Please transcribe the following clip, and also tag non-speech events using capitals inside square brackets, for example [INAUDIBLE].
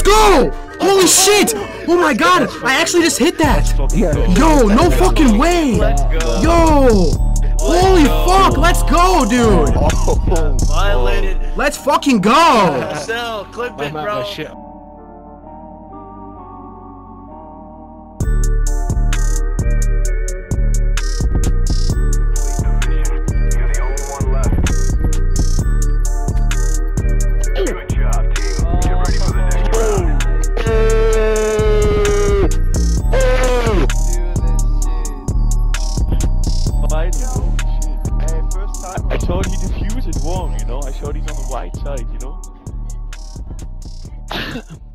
Let's go! Holy shit! Oh my god! I actually just hit that! Yo, no fucking way! Yo! Holy fuck! Let's go, dude! Violated. Let's fucking go! Sell, clip it, bro. Defused it wrong, you know? I thought he's on the white side, you know? [COUGHS] [COUGHS] [COUGHS]